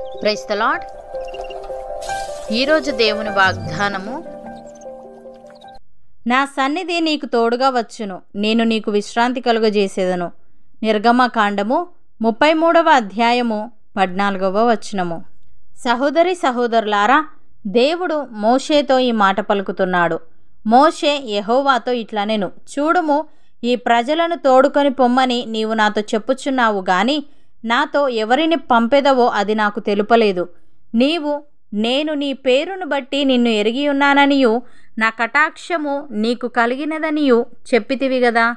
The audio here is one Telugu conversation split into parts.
ప్రైస్ ద లాడ్ ఈరోజు దేవుని వాగ్దానము నా సన్నిధి నీకు తోడుగా వచ్చును నేను నీకు విశ్రాంతి కలుగజేసేదను. నిర్గమకాండము ముప్పై మూడవ అధ్యాయము పద్నాలుగవ వచనము. సహోదరి సహోదరులారా దేవుడు మోషేతో ఈ మాట పలుకుతున్నాడు. మోషే యహోవాతో ఇట్లా నేను చూడుము ఈ ప్రజలను తోడుకొని పొమ్మని నీవు నాతో చెప్పుచున్నావు గాని నాతో ఎవరిని పంపెదవో అది నాకు తెలుపలేదు. నీవు నేను నీ పేరును బట్టి నిన్ను ఎరిగి ఉన్నాననియు నా కటాక్షము నీకు కలిగినదనియు చెప్పితివి గదా.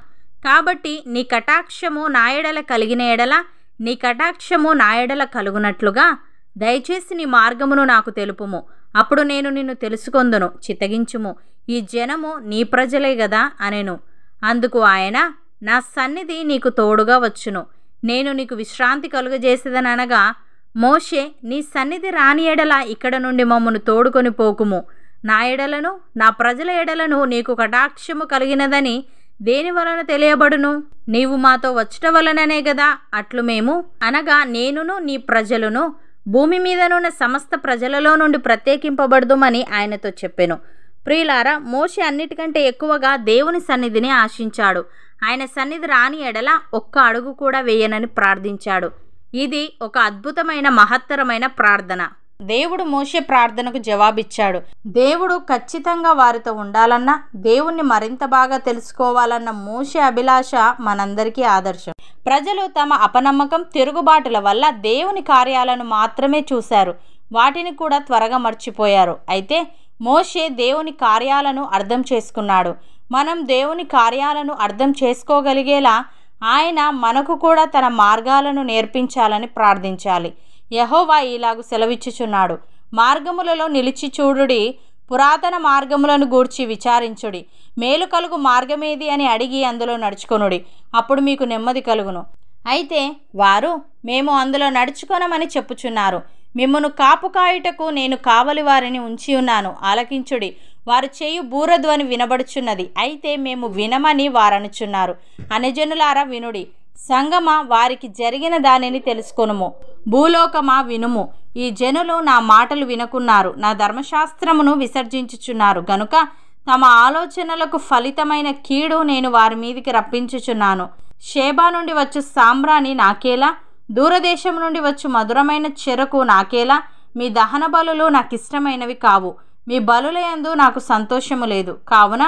కాబట్టి నీ కటాక్షము నాయడల కలిగిన ఎడల నీ కటాక్షము నాయడల కలుగునట్లుగా దయచేసి నీ మార్గమును నాకు తెలుపుము. అప్పుడు నేను నిన్ను తెలుసుకొందును చిత్తగించుము. ఈ జనము నీ ప్రజలే గదా అనెను. అందుకు ఆయన నా సన్నిధి నీకు తోడుగా వచ్చును. నేను నీకు విశ్రాంతి కలుగజేసేదని అనగా మోషే నీ సన్నిధి రాని ఎడల ఇక్కడ నుండి మమ్మను తోడుకొని పోకుము. నా ఎడలను నా ప్రజల ఎడలను నీకు కటాక్షము కలిగినదని దేని వలన తెలియబడును? నీవు మాతో వచ్చట వలననే గదా? అట్లు మేము అనగా నేనును నీ ప్రజలను భూమి మీదనున్న సమస్త ప్రజలలో నుండి ప్రత్యేకింపబడదుమని ఆయనతో చెప్పాను. ప్రియులారా మోషే అన్నిటికంటే ఎక్కువగా దేవుని సన్నిధిని ఆశించాడు. ఆయన సన్నిధి రాని ఎడల ఒక్క అడుగు కూడా వేయనని ప్రార్థించాడు. ఇది ఒక అద్భుతమైన మహత్తరమైన ప్రార్థన. దేవుడు మోసే ప్రార్థనకు జవాబిచ్చాడు. దేవుడు ఖచ్చితంగా వారితో ఉండాలన్నా దేవుణ్ణి మరింత బాగా తెలుసుకోవాలన్న మోసే అభిలాష మనందరికీ ఆదర్శం. ప్రజలు తమ అపనమ్మకం తిరుగుబాటుల వల్ల దేవుని కార్యాలను మాత్రమే చూశారు. వాటిని కూడా త్వరగా మర్చిపోయారు. అయితే మోషే దేవుని కార్యాలను అర్థం చేసుకున్నాడు. మనం దేవుని కార్యాలను అర్థం చేసుకోగలిగేలా ఆయన మనకు కూడా తన మార్గాలను నేర్పించాలని ప్రార్థించాలి. యహోవా ఇలాగు సెలవిచ్చుచున్నాడు. మార్గములలో నిలిచి చూడుడి. పురాతన మార్గములను గూర్చి విచారించుడి. మేలు కలుగు మార్గమేది అని అడిగి అందులో నడుచుకొనుడి. అప్పుడు మీకు నెమ్మది కలుగును. అయితే వారు మేము అందులో నడుచుకొనమని చెప్పుచున్నారు. మిమ్మను కాపు కాయుటకు నేను కావలి వారిని ఉంచి ఉన్నాను. ఆలకించుడి. వారు చేయు బూరధ్వని వినబడుచున్నది. అయితే మేము వినమని వారనుచున్నారు. అనజనులారా వినుడి సంగమ వారికి జరిగిన దానిని తెలుసుకొనుము. భూలోకమా వినుము. ఈ జనులు నా మాటలు వినకున్నారు. నా ధర్మశాస్త్రమును విసర్జించుచున్నారు. గనుక తమ ఆలోచనలకు ఫలితమైన కీడు నేను వారి మీదికి రప్పించుచున్నాను. షేబా నుండి వచ్చు సాంబ్రాణి నాకేలా? దూరదేశం నుండి వచ్చు మధురమైన చెరకు నాకేలా? మీ దహన బలులు నాకు ఇష్టమైనవి కావు. మీ బలులయందు నాకు సంతోషము లేదు. కావున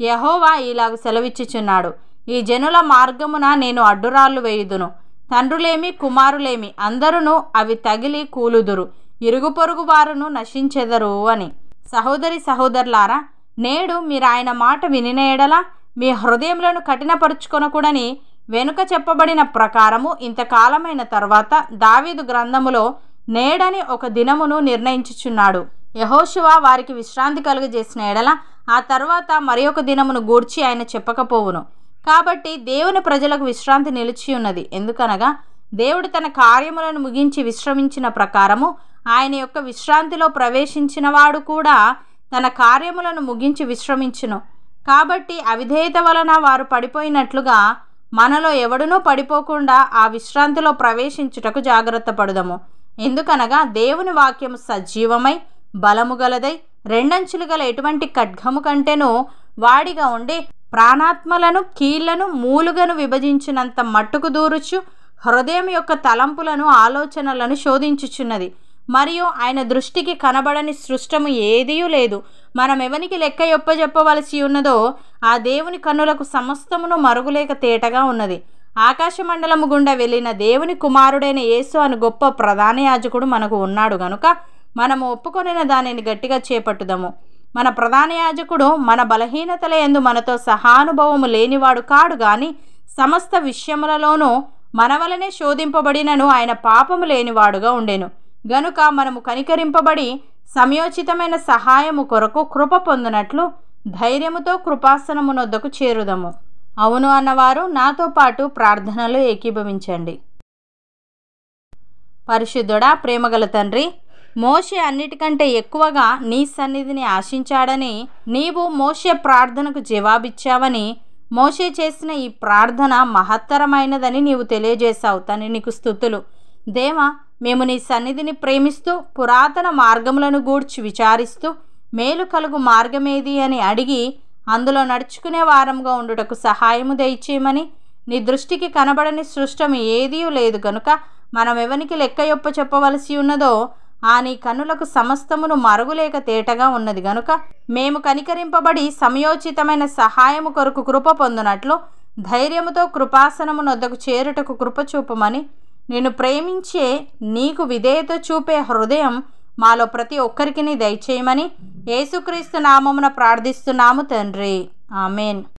యహోవా ఇలాగ సెలవిచ్చుచున్నాడు. ఈ జనుల మార్గమున నేను అడ్డురాళ్ళు వేయుదును. తండ్రులేమి కుమారులేమి అందరును అవి తగిలి కూలుదురు. ఇరుగు పొరుగు వారును నశించెదరు అని. సహోదరి సహోదరులారా నేడు మీరు ఆయన మాట వినినేయడలా మీ హృదయములను కఠినపరుచుకొనకూడని వెనుక చెప్పబడిన ప్రకారము ఇంతకాలమైన తర్వాత దావీదు గ్రంథములో నేడని ఒక దినమును నిర్ణయించుచున్నాడు. యహోశువ వారికి విశ్రాంతి కలుగజేసిన ఎడల ఆ తర్వాత మరి ఒక దినమును గూర్చి ఆయన చెప్పకపోవును. కాబట్టి దేవుని ప్రజలకు విశ్రాంతి నిలిచి ఉన్నది ఎందుకనగా దేవుడు తన కార్యములను ముగించి విశ్రమించిన ప్రకారము ఆయన యొక్క విశ్రాంతిలో ప్రవేశించిన వాడు కూడా తన కార్యములను ముగించి విశ్రమించును. కాబట్టి అవిధేయత వలన వారు పడిపోయినట్లుగా మనలో ఎవడునూ పడిపోకుండా ఆ విశ్రాంతిలో ప్రవేశించుటకు జాగ్రత్త పడదము. ఎందుకనగా దేవుని వాక్యము సజీవమై బలము గలదై రెండంచులు గల ఎటువంటి ఖడ్గము కంటేనూ వాడిగా ఉండి ప్రాణాత్మలను కీళ్ళను మూలుగను విభజించినంత మట్టుకు దూరుచు హృదయం యొక్క తలంపులను ఆలోచనలను శోధించుచున్నది. మరియు ఆయన దృష్టికి కనబడని సృష్టము ఏదియూ లేదు. మనం ఎవనికి లెక్క చెప్పవలసి ఉన్నదో ఆ దేవుని కన్నులకు సమస్తమును మరుగులేక తేటగా ఉన్నది. ఆకాశమండలము గుండా వెళ్ళిన దేవుని కుమారుడైన యేసు అని గొప్ప ప్రధాన యాజకుడు మనకు ఉన్నాడు గనుక మనము ఒప్పుకొనిన దానిని గట్టిగా చేపట్టుదము. మన ప్రధాన యాజకుడు మన బలహీనతల ఎందు మనతో సహానుభవము లేనివాడు కాడు గాని సమస్త విషయములలోనూ మన వలనే శోధింపబడినను ఆయన పాపము లేనివాడుగా ఉండెను. గనుక మనము కనికరింపబడి సమయోచితమైన సహాయము కొరకు కృప పొందినట్లు ధైర్యముతో కృపాసనమునొద్దకు చేరుదము. అవును అన్నవారు నాతో పాటు ప్రార్థనలు ఏకీభవించండి. పరిశుద్ధుడా ప్రేమగల తండ్రి మోషే అన్నిటికంటే ఎక్కువగా నీ సన్నిధిని ఆశించాడని నీవు మోషే ప్రార్థనకు జవాబిచ్చావని మోషే చేసిన ఈ ప్రార్థన మహత్తరమైనదని నీవు తెలియజేశావు. తని నీకు స్థుతులు. దేవా మేము నీ సన్నిధిని ప్రేమిస్తూ పురాతన మార్గములను గూడ్చి విచారిస్తూ మేలు కలుగు మార్గమేది అని అడిగి అందులో నడుచుకునే వారంగా ఉండుటకు సహాయము దయచేయమని నీ దృష్టికి కనబడని సృష్టం ఏదీ లేదు గనుక మనం ఎవనికి లెక్కయొప్ప చెప్పవలసి ఉన్నదో ఆ నీ కన్నులకు సమస్తమును మరుగులేక తేటగా ఉన్నది గనుక మేము కనికరింపబడి సమయోచితమైన సహాయము కొరకు కృప పొందునట్లు ధైర్యముతో కృపాసనము నొద్దకు చేరుటకు కృప చూపమని నేను ప్రేమించే నీకు విధేయత చూపే హృదయం మాలో ప్రతి ఒక్కరికి దయచేయమని యేసుక్రీస్తు నామమున ప్రార్థిస్తున్నాము తండ్రి. ఆమెన్.